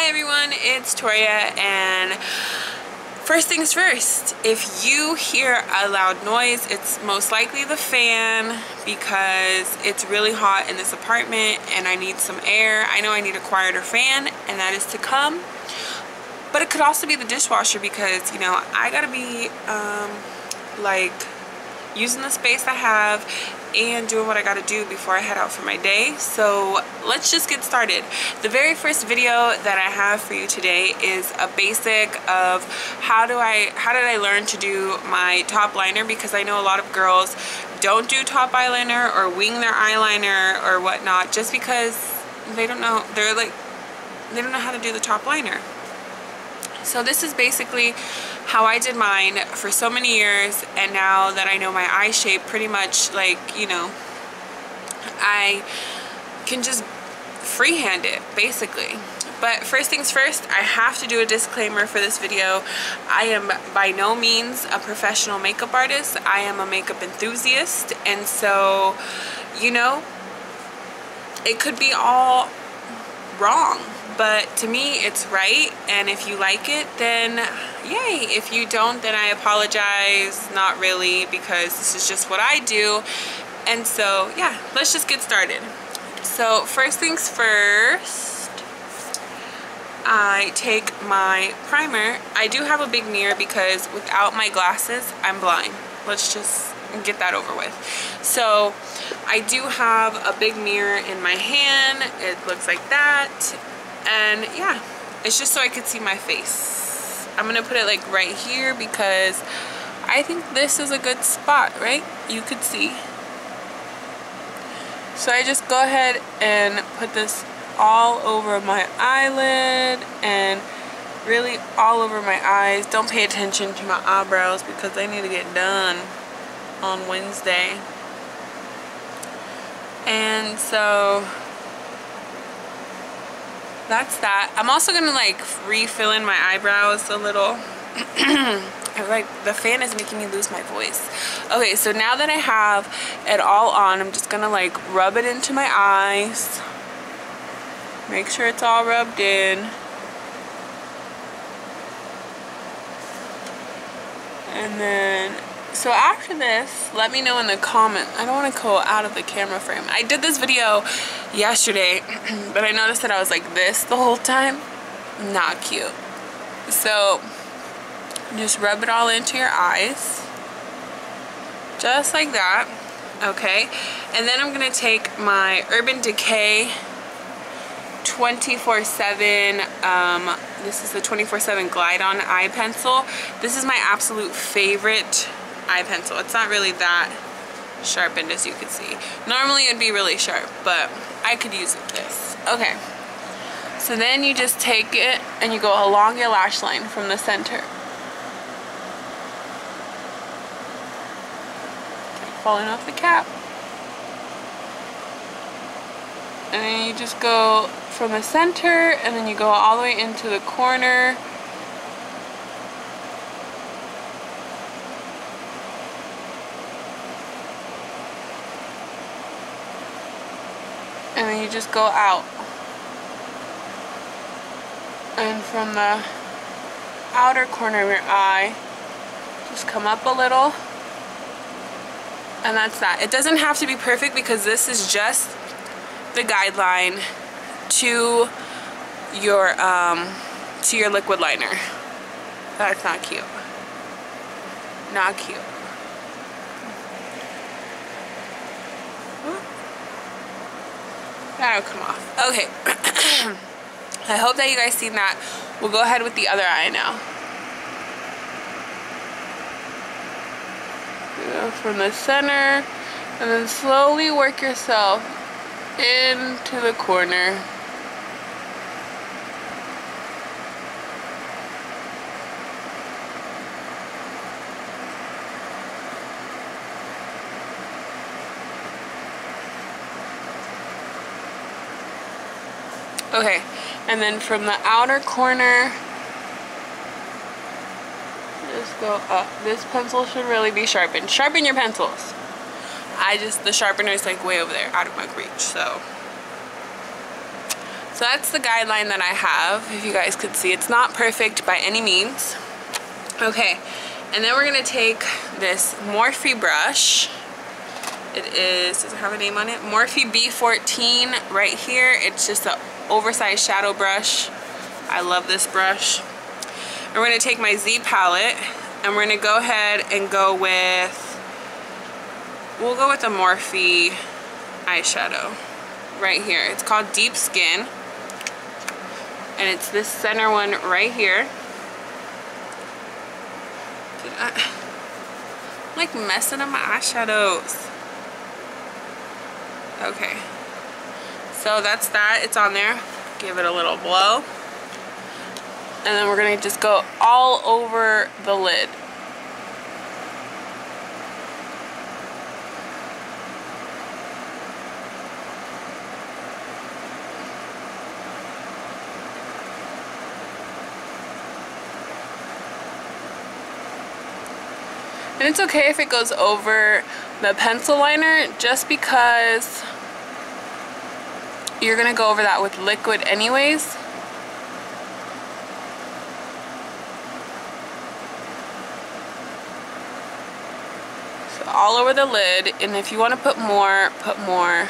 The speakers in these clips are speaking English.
Hi everyone, it's Toria and first things first, if you hear a loud noise, it's most likely the fan because it's really hot in this apartment and I need some air. I know I need a quieter fan and that is to come. But it could also be the dishwasher because, you know, I gotta be um, like using the space I have and doing what I gotta do before I head out for my day. So let's just get started. The very first video that I have for you today is a basic of how do I how did I learn to do my top liner because I know a lot of girls don't do top eyeliner or wing their eyeliner or whatnot just because they don't know they're like they don't know how to do the top liner. So this is basically how I did mine for so many years and now that I know my eye shape pretty much like, you know, I can just freehand it basically. But first things first, I have to do a disclaimer for this video. I am by no means a professional makeup artist. I am a makeup enthusiast. And so, you know, it could be all wrong but to me it's right and if you like it then yay. If you don't then I apologize not really because this is just what I do. And so yeah let's just get started. So first things first I take my primer. I do have a big mirror because without my glasses I'm blind. Let's just get that over with. So I do have a big mirror in my hand. It looks like that and yeah it's just so I could see my face. I'm gonna put it like right here because I think this is a good spot right? You could see. So I just go ahead and put this all over my eyelid and really all over my eyes. Don't pay attention to my eyebrows because they need to get done on Wednesday. And so that's that. I'm also gonna like refill in my eyebrows a little. like the fan is making me lose my voice. Okay, so now that I have it all on, I'm just gonna like rub it into my eyes. Make sure it's all rubbed in. And then so after this let me know in the comment I don't want to go out of the camera frame. I did this video yesterday but I noticed that I was like this the whole time. Not cute. So just rub it all into your eyes. Just like that okay? And then I'm gonna take my Urban Decay 24-7 um, this is the 24-7 glide on eye pencil. This is my absolute favorite eye pencil. It's not really that sharpened as you can see. Normally it'd be really sharp, but I could use it this. Okay. So then you just take it and you go along your lash line from the center. falling off the cap. And then you just go from the center and then you go all the way into the corner and then you just go out. And from the outer corner of your eye just come up a little. And that's that. It doesn't have to be perfect because this is just the guideline to your um to your liquid liner. That's not cute. Not cute That'll come off. Okay. I hope that you guys seen that. We'll go ahead with the other eye now. Go from the center and then slowly work yourself into the corner. Okay, and then from the outer corner, just go up. This pencil should really be sharpened. Sharpen your pencils. I just, the sharpener is like way over there, out of my reach, so. So that's the guideline that I have, if you guys could see. It's not perfect by any means. Okay, and then we're gonna take this Morphe brush. It is, does it have a name on it? Morphe B14 right here. It's just an oversized shadow brush. I love this brush. And we're gonna take my Z palette and we're gonna go ahead and go with, we'll go with the Morphe eyeshadow right here. It's called Deep Skin. And it's this center one right here. I, I'm like messing up my eyeshadows. Okay. So that's that. It's on there. Give it a little blow. And then we're to just go all over the lid. And it's okay if it goes over the pencil liner just because you're gonna go over that with liquid anyways. So all over the lid and if you want to put more, put more.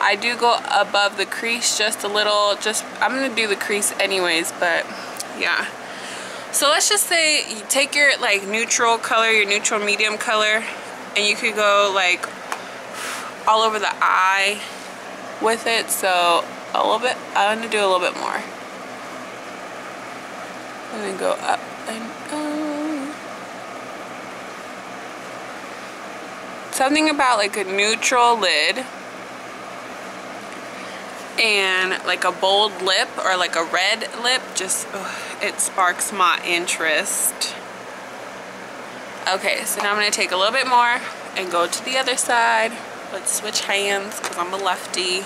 I do go above the crease just a little, just I'm gonna do the crease anyways, but yeah. So let's just say you take your like neutral color, your neutral medium color, and you could go like all over the eye with it. So a little bit, I'm gonna do a little bit more. And then go up and down. Something about like a neutral lid and like a bold lip or like a red lip just ugh, it sparks my interest okay so now I'm gonna take a little bit more and go to the other side let's switch hands because I'm a lefty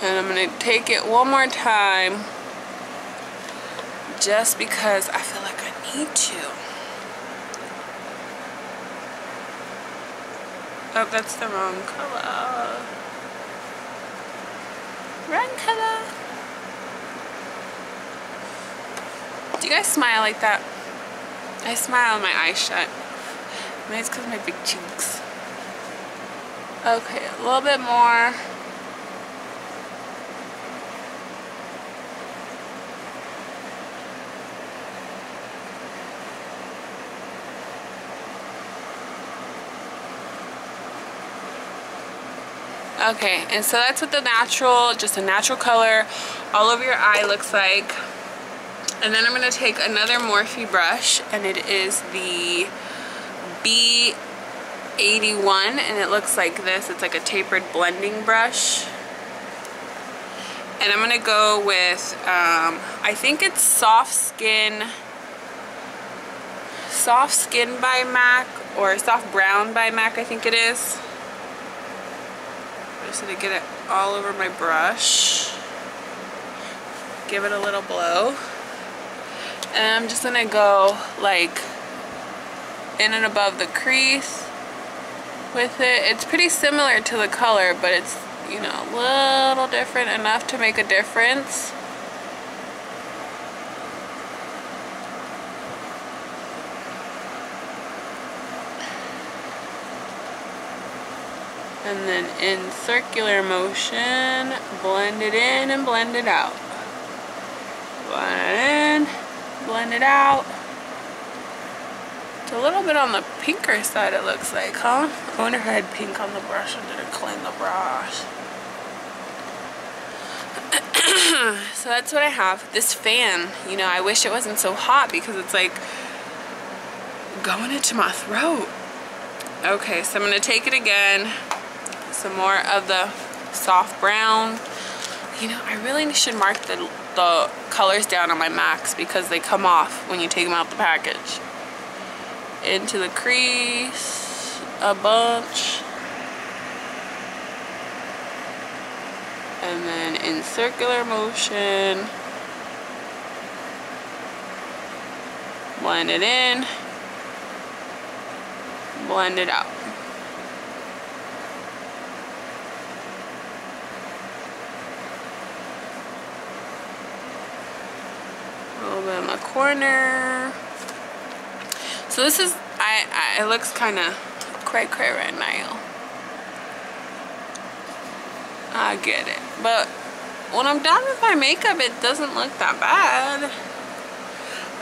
And I'm going to take it one more time just because I feel like I need to. Oh, that's the wrong color. Wrong color. Do you guys smile like that? I smile with my eyes shut. Maybe it's because of my big cheeks. Okay, a little bit more. Okay, and so that's what the natural, just a natural color all over your eye looks like. And then I'm going to take another Morphe brush, and it is the B81, and it looks like this. It's like a tapered blending brush. And I'm going to go with, um, I think it's Soft Skin, Soft Skin by MAC, or Soft Brown by MAC, I think it is just gonna get it all over my brush. Give it a little blow. And I'm just gonna go like in and above the crease with it. It's pretty similar to the color, but it's, you know, a little different enough to make a difference. And then in circular motion blend it in and blend it out. Blend it in blend it out. It's a little bit on the pinker side it looks like huh? I wonder if I had pink on the brush or did it clean the brush. So that's what I have. This fan you know I wish it wasn't so hot because it's like going into my throat. Okay so I'm gonna take it again some more of the soft brown. You know, I really should mark the, the colors down on my MACs because they come off when you take them out the package. Into the crease, a bunch. and then in circular motion blend it in blend it out little bit in the corner so this is I, I it looks kind of cray cray right now I get it. But when I'm done with my makeup, it doesn't look that bad.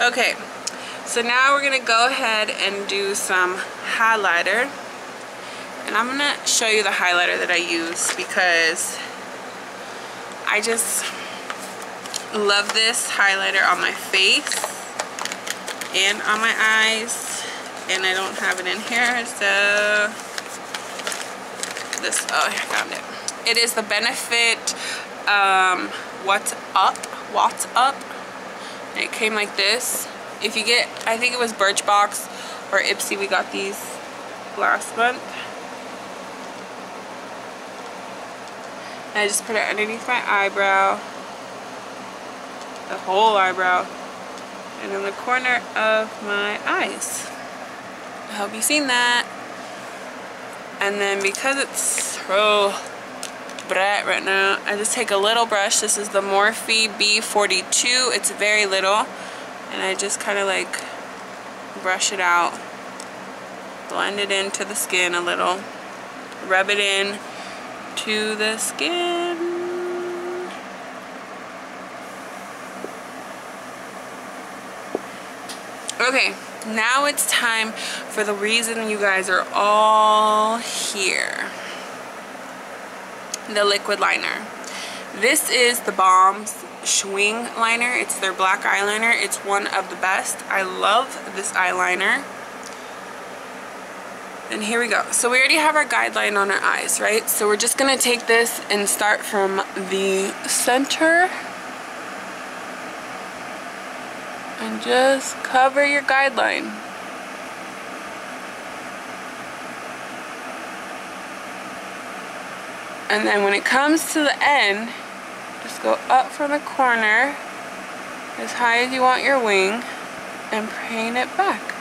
Okay, so now we're gonna go ahead and do some highlighter. And I'm gonna show you the highlighter that I use because I just love this highlighter on my face and on my eyes. And I don't have it in here, so this, oh, I found it. It is the Benefit um, Watt's Up, Watt's Up. And it came like this. If you get, I think it was Birchbox or Ipsy, we got these last month. And I just put it underneath my eyebrow, the whole eyebrow, and in the corner of my eyes. I hope you've seen that. And then because it's so bright right now. I just take a little brush. This is the Morphe B42. It's very little. And I just kind of like brush it out. Blend it into the skin a little. Rub it in to the skin. Okay, now it's time for the reason you guys are all here the liquid liner. This is the Balm's Schwing liner. It's their black eyeliner. It's one of the best. I love this eyeliner. And here we go. So we already have our guideline on our eyes, right? So we're just gonna take this and start from the center. And just cover your guideline. And then when it comes to the end, just go up from the corner as high as you want your wing and paint it back.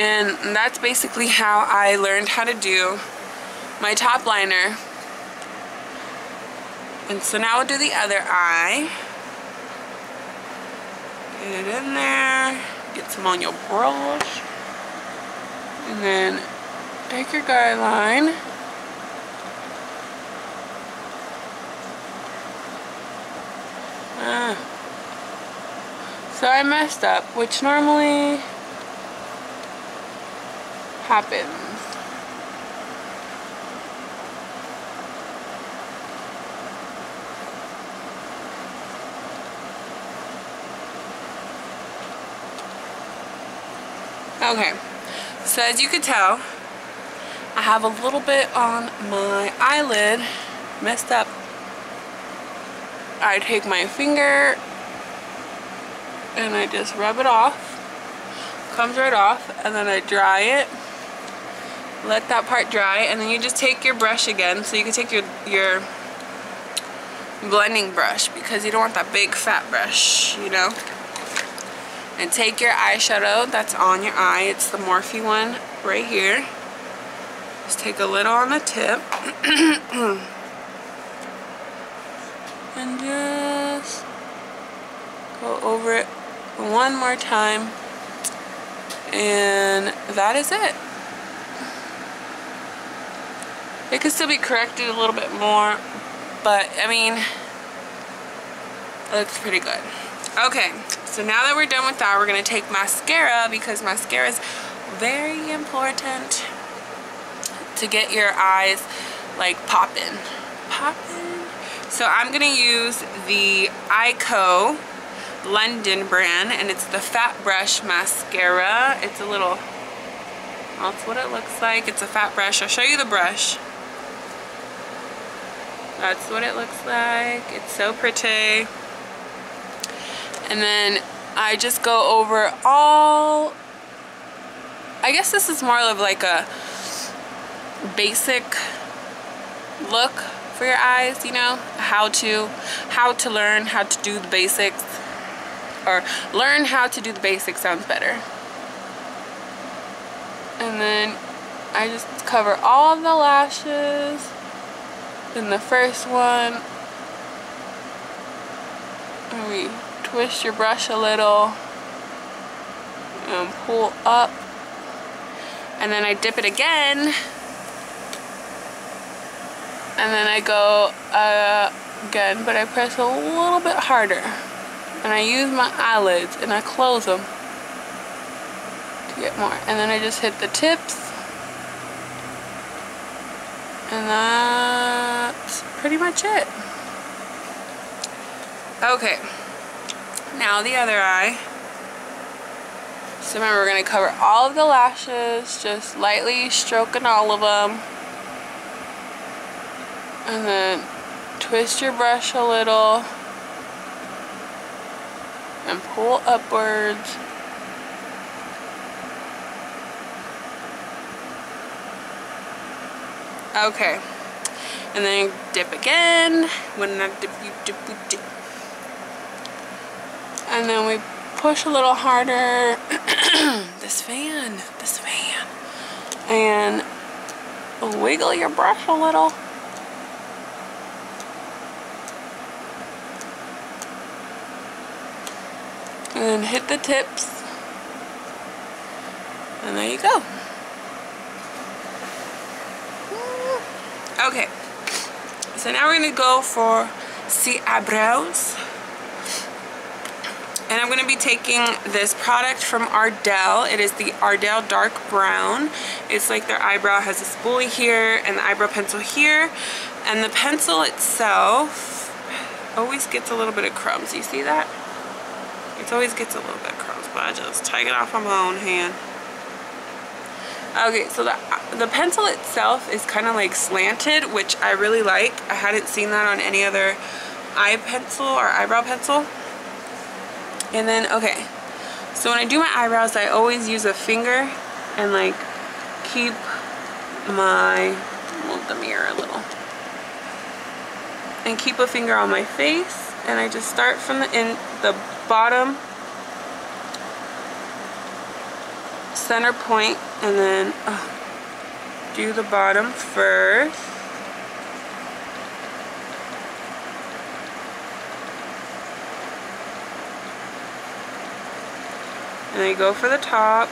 And that's basically how I learned how to do my top liner. And so now we'll do the other eye. Get it in there. Get some on your brush. And then take your guideline. Ah. So I messed up, which normally happens. Okay, so as you can tell, I have a little bit on my eyelid messed up. I take my finger and I just rub it off. Comes right off and then I dry it let that part dry and then you just take your brush again. So you can take your your blending brush because you don't want that big fat brush you know? And take your eyeshadow that's on your eye. It's the Morphe one right here. Just take a little on the tip. And just go over it one more time. And that is it it could still be corrected a little bit more, but I mean, it looks pretty good. Okay, so now that we're done with that, we're gonna take mascara because mascara is very important to get your eyes like popping. Popping. So I'm gonna use the Eyeko London brand and it's the Fat Brush Mascara. It's a little, that's what it looks like. It's a fat brush. I'll show you the brush. That's what it looks like. It's so pretty. And then I just go over all, I guess this is more of like a basic look for your eyes, you know, how to, how to learn how to do the basics or learn how to do the basics sounds better. And then I just cover all the lashes in the first one. We twist your brush a little and pull up. And then I dip it again. And then I go uh, again, but I press a little bit harder. And I use my eyelids and I close them to get more. And then I just hit the tips. And pretty much it. Okay. Now the other eye. So remember, we're to cover all of the lashes, just lightly stroking all of them. And then twist your brush a little and pull upwards. Okay. And then dip again. When dip, dip, dip. And then we push a little harder. This fan this fan. And wiggle your brush a little. And then hit the tips. And there you go. Okay so now we're gonna go for the eyebrows and I'm going to be taking this product from Ardell. It is the Ardell Dark Brown. It's like their eyebrow has a spoolie here and the eyebrow pencil here. And the pencil itself always gets a little bit of crumbs. You see that? It always gets a little bit of crumbs, but I just take it off on my own hand. Okay, so the, the pencil itself is kind of like slanted, which I really like. I hadn't seen that on any other eye pencil or eyebrow pencil. And then, okay. So when I do my eyebrows, I always use a finger and like keep my, move the mirror a little. And keep a finger on my face. And I just start from the in the bottom center point and then do the bottom first. And then you go for the top.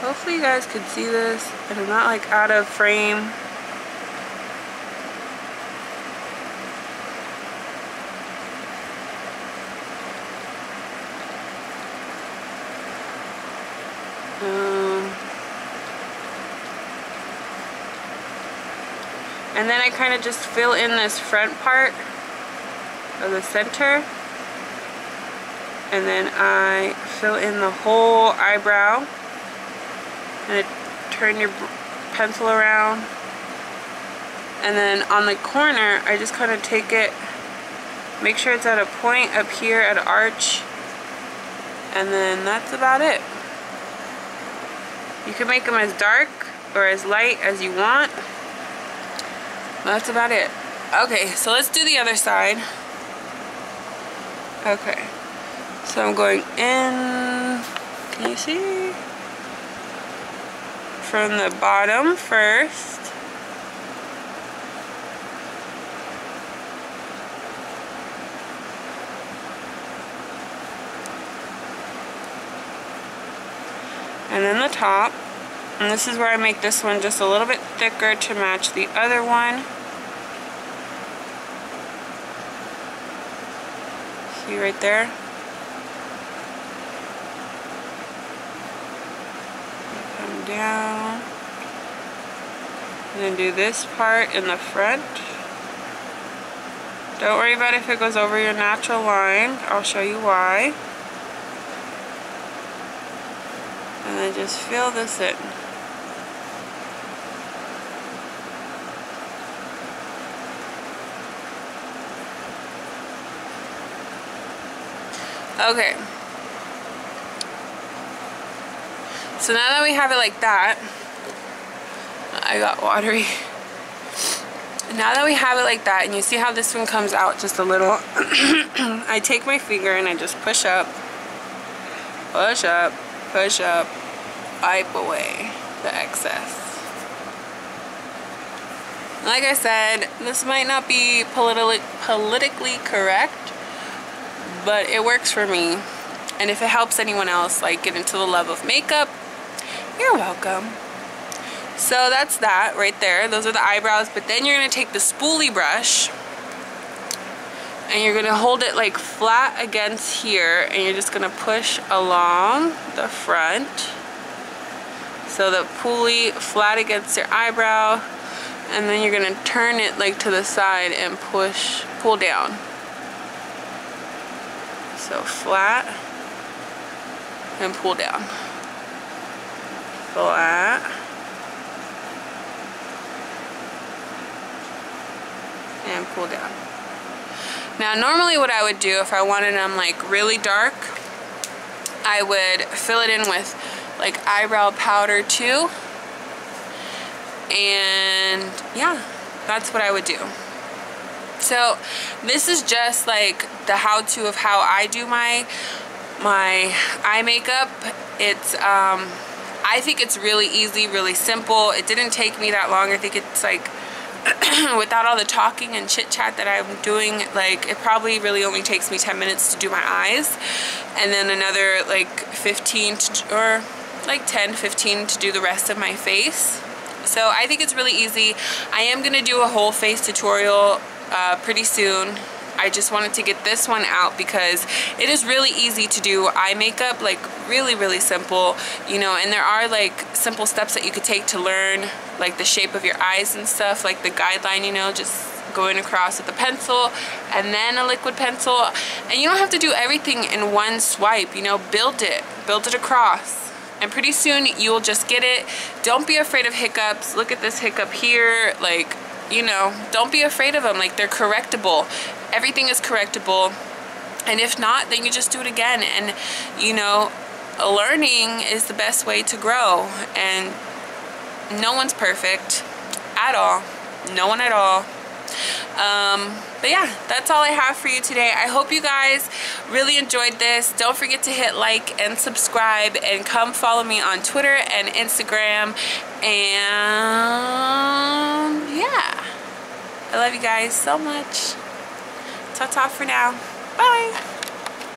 Hopefully you guys could see this and I'm not like out of frame. And then I kind of just fill in this front part of the center. And then I fill in the whole eyebrow. And turn your pencil around. And then on the corner I just kind of take it make sure it's at a point up here at an arch. And then that's about it. You can make them as dark or as light as you want that's about it okay so let's do the other side Okay. So I'm going in, can you see? From the bottom first. And then the top. And this is where I make this one just a little bit thicker to match the other one. See right there? Come down. And then do this part in the front. Don't worry about if it goes over your natural line. I'll show you why. And then just fill this in. Okay. So now that we have it like that, I got watery. Now that we have it like that, and you see how this one comes out just a little, I take my finger and I just push up, push up, push up, wipe away the excess. Like I said, this might not be politi politically correct, but it works for me. And if it helps anyone else like get into the love of makeup, you're welcome. So that's that right there. Those are the eyebrows. But then you're going to take the spoolie brush and you're going to hold it like flat against here and you're just going to push along the front. So the pulley flat against your eyebrow and then you're going to turn it like to the side and push, pull down. So flat and pull down. Flat. And pull down. Now normally what I would do if I wanted them like really dark, I would fill it in with like eyebrow powder too. And yeah, that's what I would do. So this is just like the how-to of how I do my my eye makeup. It's um I think it's really easy, really simple. It didn't take me that long. I think it's like without all the talking and chit chat that I'm doing, like it probably really only takes me 10 minutes to do my eyes and then another like 15 to, or like 10, 15 to do the rest of my face. So I think it's really easy. I am to do a whole face tutorial uh, pretty soon. I just wanted to get this one out because it is really easy to do eye makeup, like really, really simple, you know, and there are like simple steps that you could take to learn like the shape of your eyes and stuff, like the guideline, you know, just going across with a pencil and then a liquid pencil. And you don't have to do everything in one swipe, you know, build it, build it across. And pretty soon you'll just get it. Don't be afraid of hiccups. Look at this hiccup here, like you know, don't be afraid of them. Like they're correctable. Everything is correctable. And if not, then you just do it again. And, you know, learning is the best way to grow. And no one's perfect at all. No one at all. Um, but yeah, that's all I have for you today. I hope you guys really enjoyed this. Don't forget to hit like and subscribe and come follow me on Twitter and Instagram. And yeah, I love you guys so much. Ta-ta for now. Bye.